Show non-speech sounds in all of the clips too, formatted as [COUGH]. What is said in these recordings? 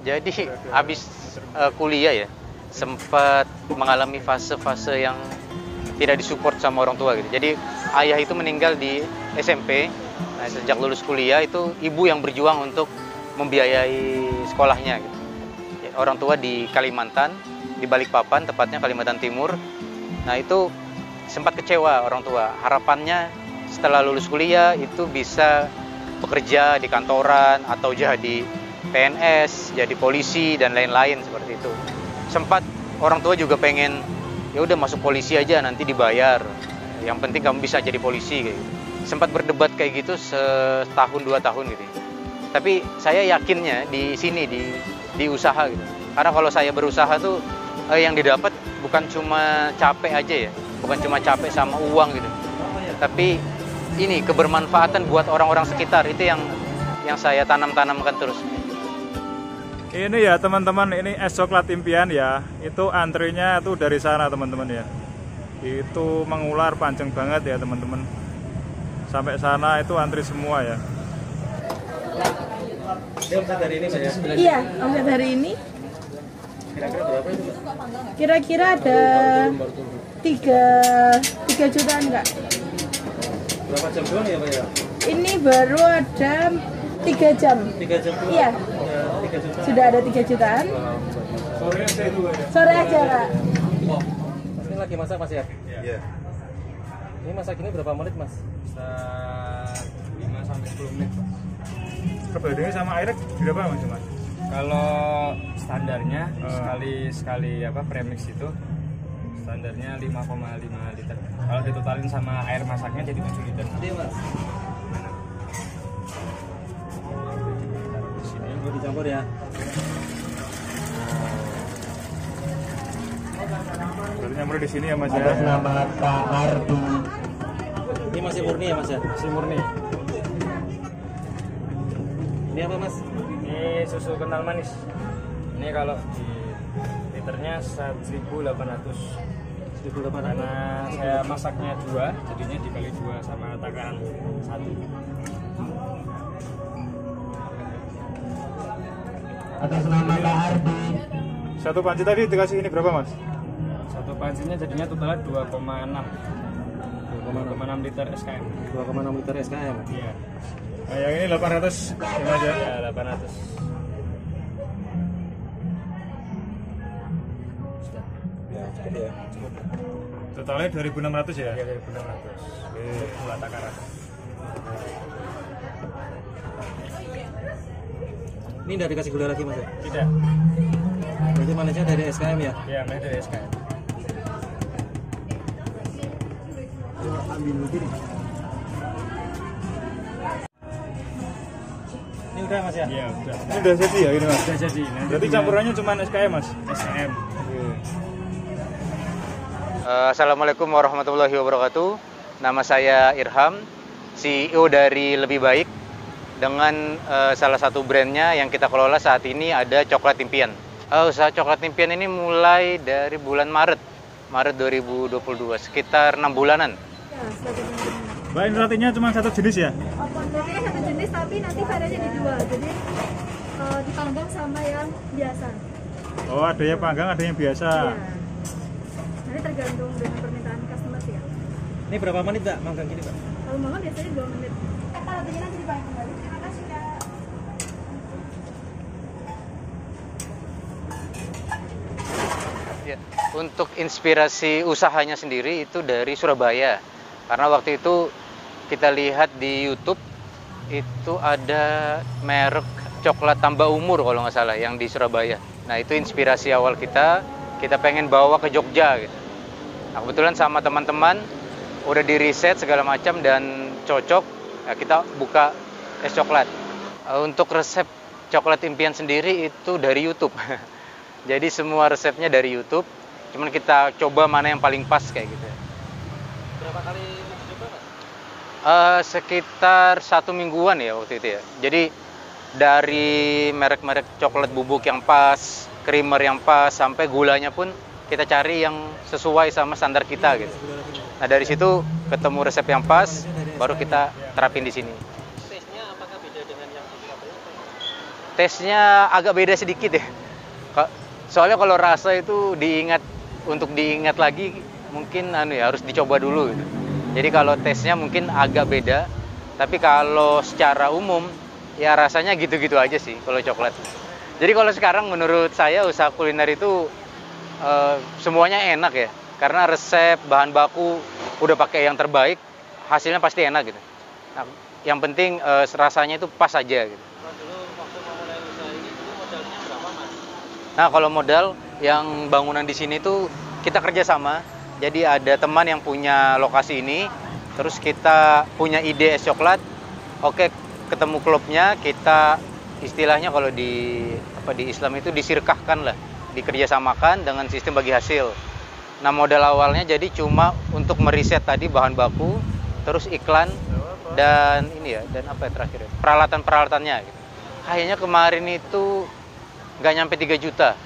Jadi habis uh, kuliah ya sempat mengalami fase-fase yang tidak disupport sama orang tua gitu. Jadi ayah itu meninggal di SMP. Nah, sejak lulus kuliah itu ibu yang berjuang untuk membiayai sekolahnya gitu. Ya, orang tua di Kalimantan, di Balikpapan tepatnya Kalimantan Timur. Nah, itu sempat kecewa orang tua. Harapannya setelah lulus kuliah itu bisa bekerja di kantoran atau jadi PNS, jadi polisi dan lain-lain seperti itu. Sempat orang tua juga pengen ya udah masuk polisi aja nanti dibayar. Yang penting kamu bisa jadi polisi kayak gitu. Sempat berdebat kayak gitu setahun dua tahun gitu. Tapi saya yakinnya di sini di di usaha gitu. Karena kalau saya berusaha tuh eh, yang didapat bukan cuma capek aja ya, bukan cuma capek sama uang gitu. Tapi ini kebermanfaatan buat orang-orang sekitar itu yang yang saya tanam-tanamkan terus. Ini ya teman-teman, ini es coklat impian ya. Itu antrinya itu dari sana teman-teman ya. Itu mengular panjang banget ya teman-teman. Sampai sana itu antri semua ya. Ini omset hari ini ya? Iya, omset hari ini Kira-kira berapa itu Mbak? kira-kira ada tiga tiga jutaan enggak? Berapa jam doang ya Mbak ya? Ini baru ada tiga jam. Tiga jam doang? Iya, sudah ada tiga jutaan. Sore ya. Sore aja kak. Mas ini lagi masak Mas ya? Iya. Ini masak ini berapa menit Mas? Bisa 5 sampai 10 menit. Pak. Perbandingannya sama airnya berapa mas? Mas? Kalau standarnya Eh. sekali sekali apa premix itu standarnya 5,5 liter. Kalau ditotalin sama air masaknya jadi 7 liter. Nanti ya Mas. Dicampur ya? Berarti nyamper di sini ya mas ya. Ini masih murni ya Mas ya? masih murni. Ini apa Mas? Ini susu kental manis. Ini kalau di liternya 1.800 1.800 karena saya masaknya dua, jadinya dikali dua sama takaran satu. Satu panci tadi dikasih ini berapa mas? Satu pancinya jadinya totalnya 2,6 2,6 liter SKM. 2,6 liter SKM Iya. Nah, yang ini 800 ya mas ya. Ya 800. Ya cukup ya Totalnya 2600 ya. Ya 2600. Oke. Dua takaran. Ini udah dikasih gula lagi Mas ya? Tidak. Berarti manisnya dari SKM ya? Ya, ini dari SKM. Ini udah Mas ya? Iya, udah. Ini udah jadi ya ini mas. Udah jadi. Nanti Berarti tinggal campurannya cuma SKM mas. SKM. Eh, Assalamualaikum warahmatullahi wabarakatuh. Nama saya Irham, CEO dari Lebih Baik. Dengan eh, salah satu brandnya yang kita kelola saat ini ada Coklat Impian. Eh, usaha Coklat Impian ini mulai dari bulan Maret, Maret 2022, sekitar enam bulanan. Ya. Mbak ini rotinya cuma satu jenis ya? Rotinya satu jenis tapi nanti variannya dijual. Jadi eh, dipanggang sama yang biasa. Oh ada yang panggang ada yang biasa. Iya. Nanti tergantung dengan permintaan customer sih ya. Ini berapa menit Mbak manggang gini Mbak? Kalau manggang biasanya 2 menit. Kata rotinya nanti dipanggang kembali. Terima kasih ya. Ya, Untuk inspirasi usahanya sendiri itu dari Surabaya. Karena waktu itu kita lihat di YouTube itu ada merek coklat tambah umur kalau nggak salah yang di Surabaya. Nah itu inspirasi awal kita. Kita pengen bawa ke Jogja gitu. Nah, kebetulan sama teman-teman udah di riset segala macam dan cocok. Ya, kita buka es coklat. Untuk resep coklat impian sendiri itu dari YouTube. [LAUGHS] Jadi semua resepnya dari YouTube. Cuman kita coba mana yang paling pas kayak gitu. Berapa kali coba Mas? Eh, sekitar satu mingguan ya waktu itu ya. Jadi dari merek-merek coklat bubuk yang pas, creamer yang pas, sampai gulanya pun kita cari yang sesuai sama standar kita gitu. Nah dari situ ketemu resep yang pas, baru kita terapin di sini. Taste-nya apakah beda dengan yang di tesnya agak beda sedikit ya. Soalnya kalau rasa itu diingat untuk diingat lagi mungkin anu ya harus dicoba dulu gitu. Jadi kalau tesnya mungkin agak beda, tapi kalau secara umum ya rasanya gitu-gitu aja sih kalau coklat. Jadi kalau sekarang menurut saya usaha kuliner itu eh, semuanya enak ya, karena resep bahan baku udah pakai yang terbaik, hasilnya pasti enak gitu. Nah, yang penting eh, rasanya itu pas aja gitu. Kalau dulu waktu memulai usaha ini dulu modalnya berapa mas? Nah, kalau modal yang bangunan di sini tuh kita kerjasama. Jadi ada teman yang punya lokasi ini, terus kita punya ide es coklat. Oke, ketemu klubnya, kita istilahnya kalau di apa di Islam itu disirkahkan lah, dikerjasamakan dengan sistem bagi hasil. Nah, modal awalnya jadi cuma untuk meriset tadi bahan baku, terus iklan dan ini ya, dan apa ya terakhir ya, peralatan-peralatannya. Gitu. Kayaknya kemarin itu nggak nyampe 3 juta.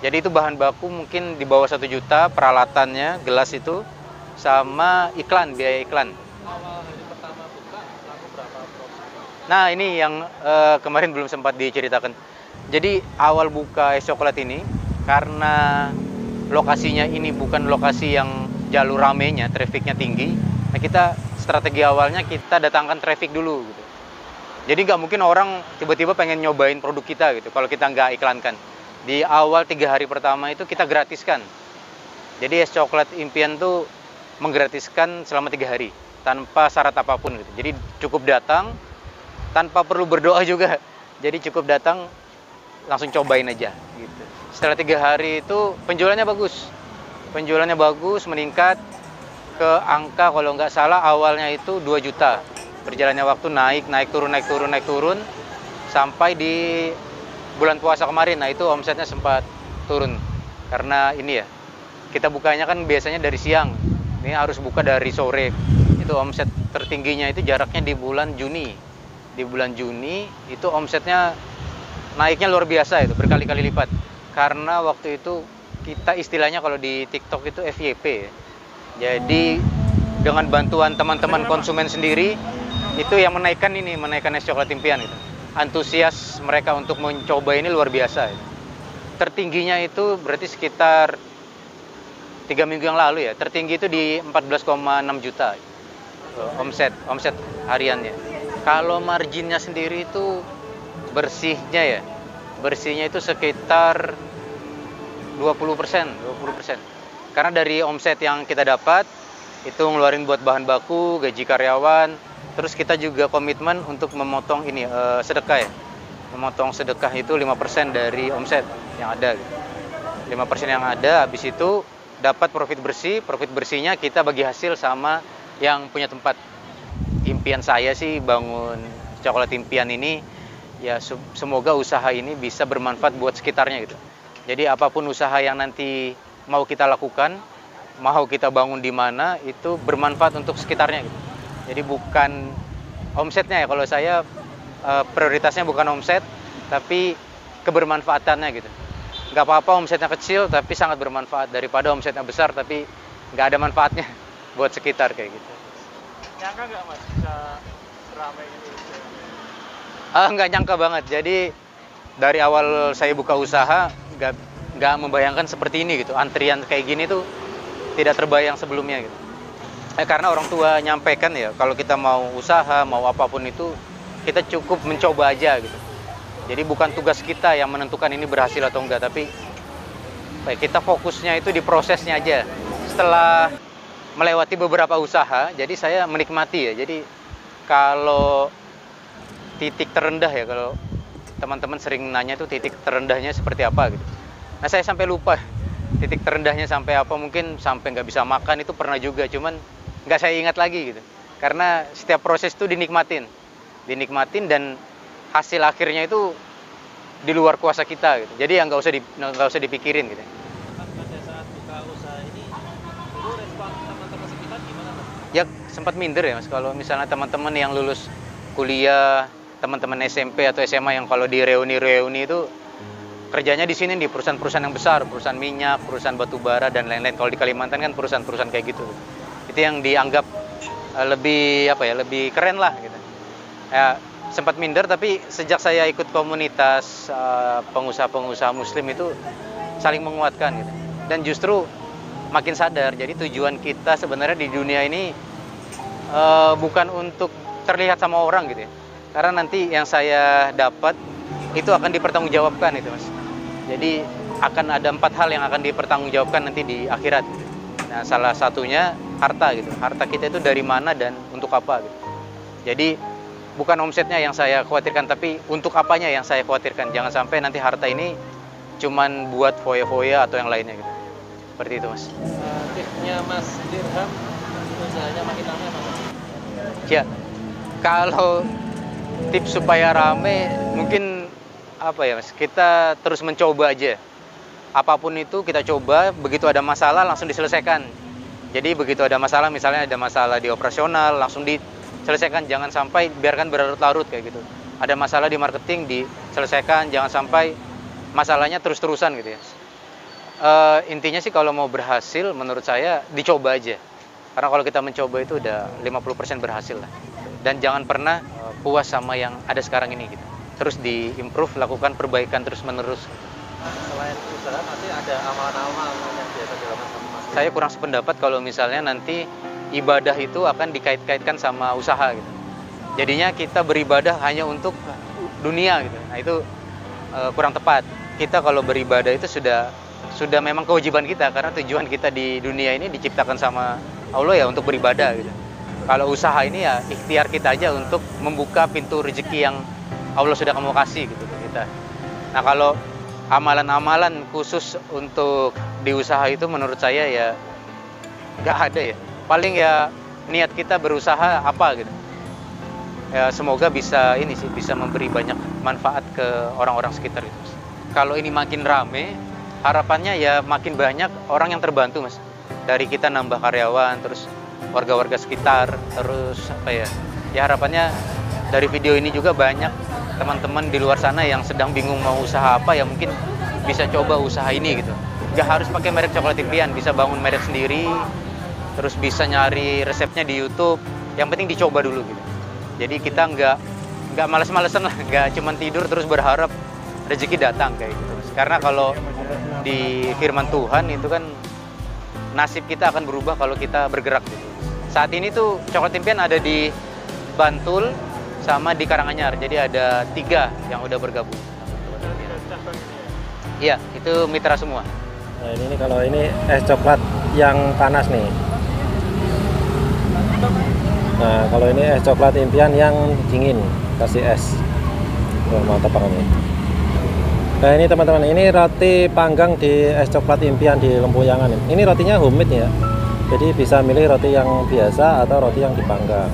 Jadi itu bahan baku mungkin di bawah satu juta, peralatannya, gelas itu, sama iklan, biaya iklan. Nah ini yang eh, kemarin belum sempat diceritakan. Jadi awal buka es coklat ini, karena lokasinya ini bukan lokasi yang jalur ramenya, trafficnya tinggi, nah kita strategi awalnya kita datangkan traffic dulu gitu. Jadi nggak mungkin orang tiba-tiba pengen nyobain produk kita gitu kalau kita nggak iklankan. Di awal tiga hari pertama itu kita gratiskan. Jadi es coklat impian tuh menggratiskan selama tiga hari tanpa syarat apa pun gitu. Jadi cukup datang tanpa perlu berdoa juga. Jadi cukup datang langsung cobain aja gitu. Setelah tiga hari itu penjualannya bagus. Penjualannya bagus, meningkat ke angka kalau nggak salah awalnya itu 2 juta. Berjalannya waktu naik, naik turun, naik turun, naik turun sampai di bulan puasa kemarin. Nah itu omsetnya sempat turun karena ini ya kita bukanya kan biasanya dari siang. Ini harus buka dari sore. Itu omset tertingginya itu jaraknya di bulan Juni. Di bulan Juni itu omsetnya naiknya luar biasa itu berkali-kali lipat. Karena waktu itu kita istilahnya kalau di TikTok itu FYP. Jadi dengan bantuan teman-teman konsumen sendiri itu yang menaikkan ini, menaikkan es coklat impian gitu. Antusias mereka untuk mencoba ini luar biasa. Gitu. Tertingginya itu berarti sekitar tiga minggu yang lalu ya. Tertinggi itu di 14,6 juta omset, omset hariannya. Kalau marginnya sendiri itu bersihnya ya, bersihnya itu sekitar 20 persen, 20 persen. Karena dari omset yang kita dapat itu ngeluarin buat bahan baku, gaji karyawan, terus kita juga komitmen untuk memotong ini eh, sedekah ya, memotong sedekah itu 5 persen dari omset yang ada. Gitu. 5 persen yang ada, habis itu dapat profit bersih, profit bersihnya kita bagi hasil sama yang punya tempat. Impian saya sih bangun coklat impian ini ya semoga usaha ini bisa bermanfaat buat sekitarnya gitu. Jadi apa pun usaha yang nanti mau kita lakukan, mau kita bangun di mana itu bermanfaat untuk sekitarnya gitu. Jadi bukan omsetnya ya kalau saya eh, prioritasnya bukan omset tapi kebermanfaatannya gitu. Nggak apa-apa omsetnya kecil tapi sangat bermanfaat daripada omsetnya besar tapi nggak ada manfaatnya [LAUGHS] buat sekitar kayak gitu. Nyangka nggak mas bisa ramai ini? Ah nggak nyangka banget. Jadi dari awal saya buka usaha nggak nggak membayangkan seperti ini gitu. Antrian kayak gini tuh tidak terbayang sebelumnya gitu. Eh, karena orang tua nyampaikan ya kalau kita mau usaha mau apa pun itu kita cukup mencoba aja gitu. Jadi bukan tugas kita yang menentukan ini berhasil atau enggak, tapi apa ya, kita fokusnya itu di prosesnya aja. Setelah melewati beberapa usaha, jadi saya menikmati ya. Jadi kalau titik terendah ya kalau teman-teman sering nanya tuh titik terendahnya seperti apa gitu. Nah saya sampai lupa titik terendahnya sampai apa mungkin sampai nggak bisa makan itu pernah juga cuman nggak saya ingat lagi gitu. Karena setiap proses itu dinikmatin. Dinikmatin dan hasil akhirnya itu di luar kuasa kita gitu. Jadi yang nggak usah di, nggak usah dipikirin gitu. Pas pada saat buka usaha ini, dulu respon teman-teman sekitar gimana mas? ya sempat minder ya mas. Kalau misalnya teman-teman yang lulus kuliah teman-teman SMP atau SMA yang kalau di reuni-reuni itu kerjanya di sini di perusahaan-perusahaan yang besar perusahaan minyak perusahaan batu bara dan lain-lain. Kalau di Kalimantan kan perusahaan-perusahaan kayak gitu itu yang dianggap eh, lebih apa ya lebih keren lah gitu ya sempat minder tapi sejak saya ikut komunitas eh, pengusaha-pengusaha muslim itu saling menguatkan gitu. Dan justru makin sadar. Jadi tujuan kita sebenarnya di dunia ini eh, bukan untuk terlihat sama orang gitu ya. Karena nanti yang saya dapat itu akan dipertanggungjawabkan itu mas. Jadi akan ada empat hal yang akan dipertanggungjawabkan nanti di akhirat. Nah salah satunya harta gitu. Harta kita itu dari mana dan untuk apa gitu. Jadi bukan omsetnya yang saya khawatirkan, tapi untuk apanya yang saya khawatirkan. Jangan sampai nanti harta ini cuman buat foya-foya atau yang lainnya gitu. Seperti itu mas. Tipsnya Mas Dirham usahanya makin ramai apa? Mas? Ya, kalau tips supaya rame mungkin apa ya mas? Kita terus mencoba aja. Apa pun itu kita coba. Begitu ada masalah langsung diselesaikan. Jadi begitu ada masalah, misalnya ada masalah di operasional, langsung diselesaikan. Jangan sampai biarkan berlarut-larut kayak gitu. Ada masalah di marketing diselesaikan. Jangan sampai masalahnya terus-terusan gitu ya. Eh, intinya sih kalau mau berhasil, menurut saya dicoba aja. Karena kalau kita mencoba itu udah 50% berhasil lah. Dan jangan pernah eh, puas sama yang ada sekarang ini gitu. Terus di-improve, lakukan perbaikan terus-menerus. Selain usaha masih ada amalan-amalan yang biasa dilakukan sama Mas. Saya kurang sependapat kalau misalnya nanti ibadah itu akan dikait-kaitkan sama usaha gitu. Jadinya kita beribadah hanya untuk dunia gitu. Nah itu eh, kurang tepat. Kita kalau beribadah itu sudah sudah memang kewajiban kita karena tujuan kita di dunia ini diciptakan sama Allah ya untuk beribadah gitu. Kalau usaha ini ya ikhtiar kita aja untuk membuka pintu rezeki yang Allah sudah kamu kasih gitu kita. Nah kalau amalan-amalan khusus untuk di usaha itu menurut saya ya nggak ada ya. Paling ya niat kita berusaha apa gitu. Ya semoga bisa ini sih bisa memberi banyak manfaat ke orang-orang sekitar itu. Kalau ini makin rame, harapannya ya makin banyak orang yang terbantu mas. Dari kita nambah karyawan, terus warga-warga sekitar, terus apa ya? Ya harapannya dari video ini juga banyak teman-teman di luar sana yang sedang bingung mau usaha apa ya mungkin bisa coba usaha ini gitu. Gak harus pakai merek coklat impian, bisa bangun merek sendiri, terus bisa nyari resepnya di YouTube. Yang penting dicoba dulu gitu. Jadi kita nggak nggak males-malesan lah, nggak cuman tidur terus berharap rezeki datang kayak gitu. Karena kalau di firman Tuhan itu kan nasib kita akan berubah kalau kita bergerak gitu. Saat ini tuh coklat impian ada di Bantul sama di Karanganyar. Jadi ada tiga yang udah bergabung. Iya, itu mitra semua. Nah ini nih kalau ini es coklat yang panas nih. Nah kalau ini es coklat impian yang dingin kasih es. Wah mantap banget nih. Nah ini teman-teman ini roti panggang di es coklat impian di Lempuyangan. Ini rotinya homemade ya. Jadi bisa milih roti yang biasa atau roti yang dipanggang.